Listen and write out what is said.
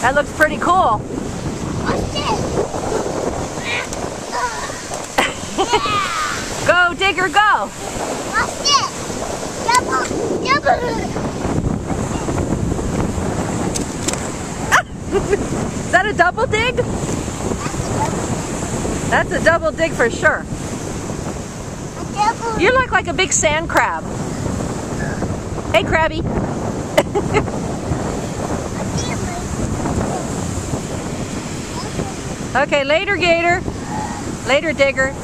That looks pretty cool. Go, Digger, go! Is that a double dig? That's a double dig for sure. You look like a big sand crab. Hey, Krabby. Okay, later, Gator. Later, Digger.